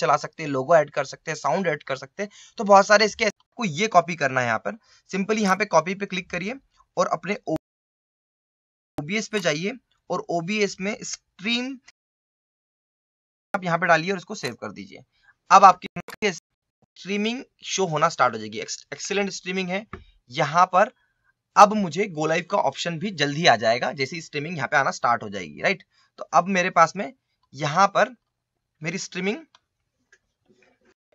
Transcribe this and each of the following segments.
चला सकते हैं लोगो ऐड कर सकते हैं साउंड ऐड कर सकते हैं। तो बहुत सारे इसके आपको ये कॉपी करना है यहाँ पर। सिंपली यहाँ पे कॉपी पे क्लिक करिए और अपने ओबीएस पे जाइए और ओबीएस में स्ट्रीम आप यहाँ पे डालिए और इसको सेव कर दीजिए। अब आपकी स्ट्रीमिंग शो होना स्टार्ट हो जाएगी। एक्सीलेंट स्ट्रीमिंग है। यहाँ पर अब मुझे गो लाइव का ऑप्शन भी जल्दी आ जाएगा, जैसे स्ट्रीमिंग यहाँ पे आना स्टार्ट हो जाएगी राइट तो अब मेरे पास में यहाँ पर मेरी स्ट्रीमिंग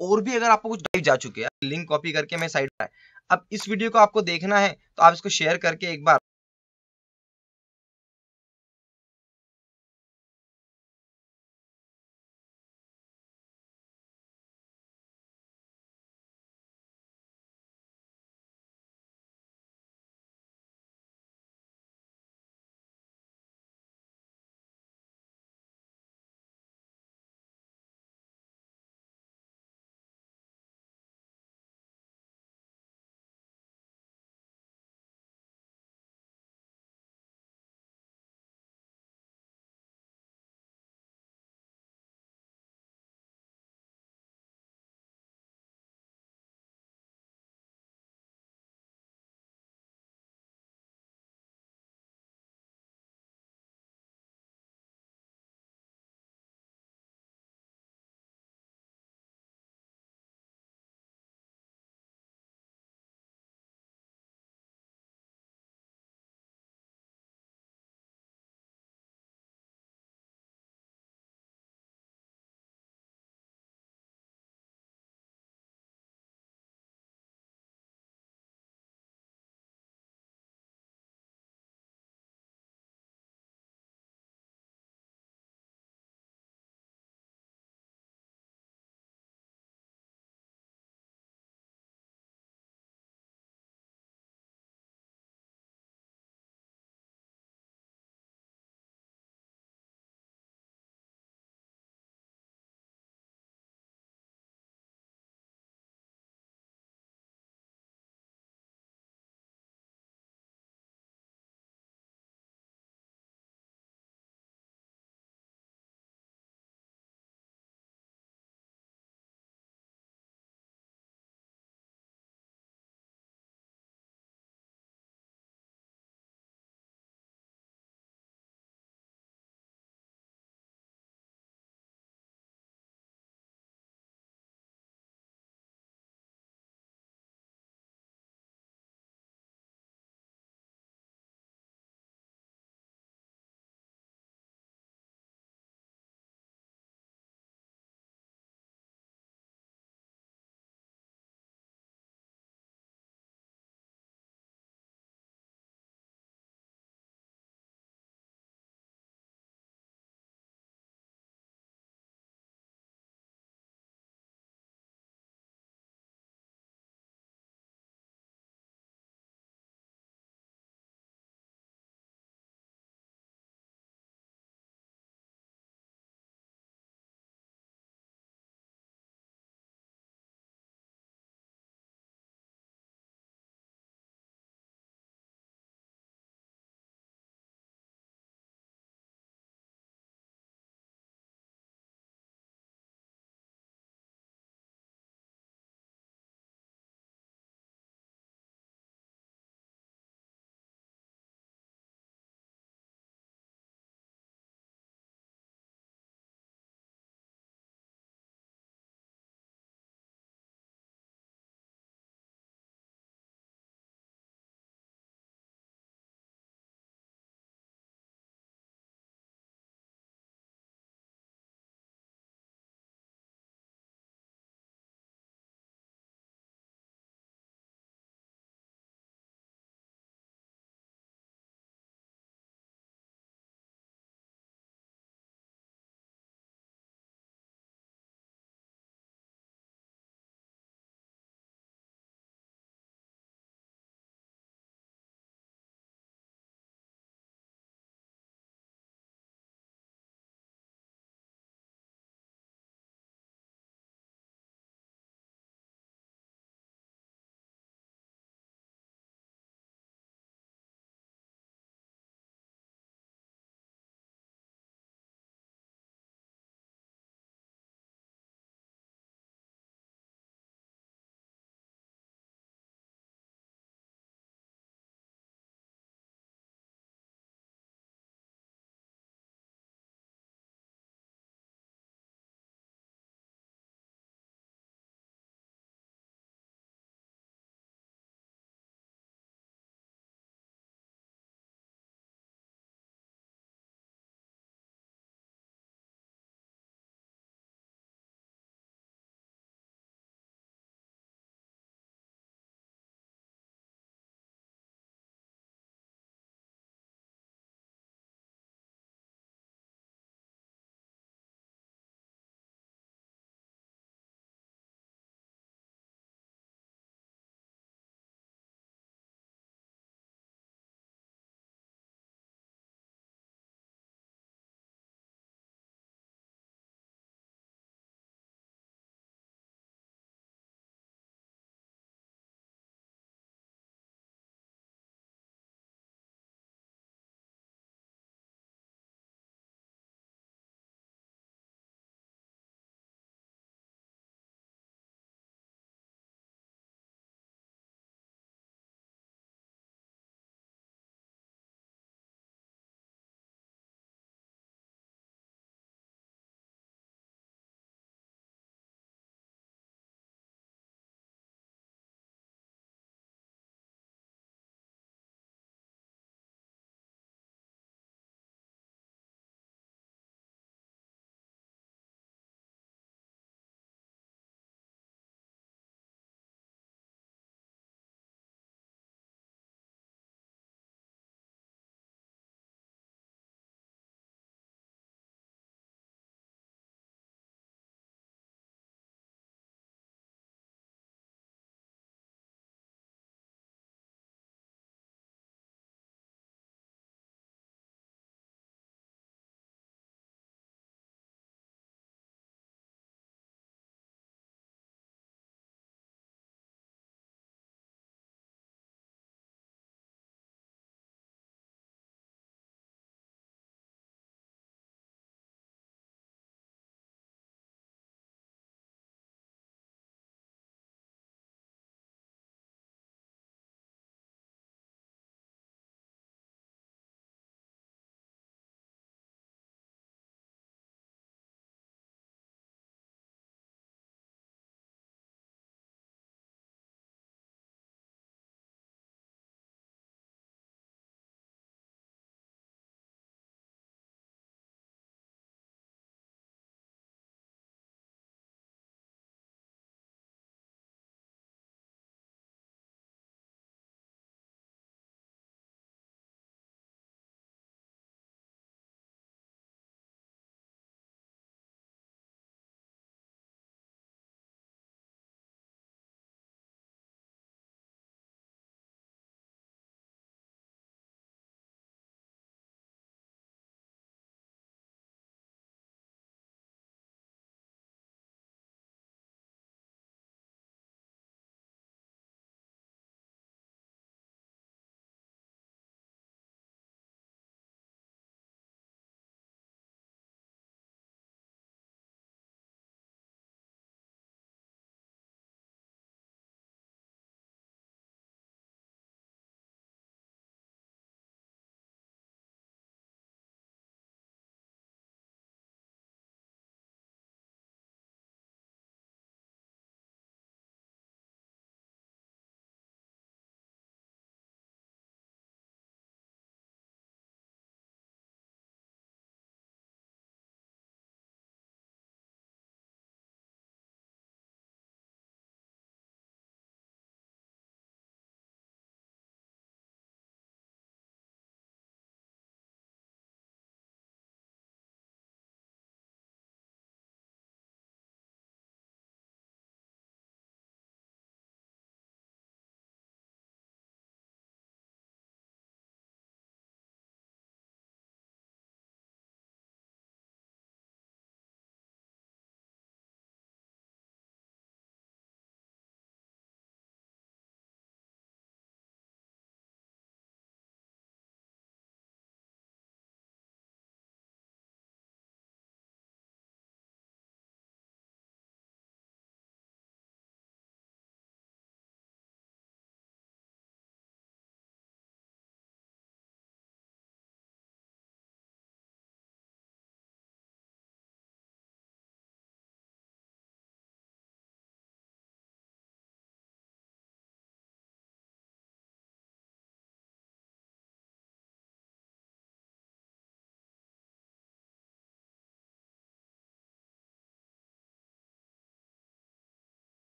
और भी अगर आपको कुछ डाइव जा चुके हैं लिंक कॉपी करके मैं साइड पर अब इस वीडियो को आपको देखना है तो आप इसको शेयर करके एक बार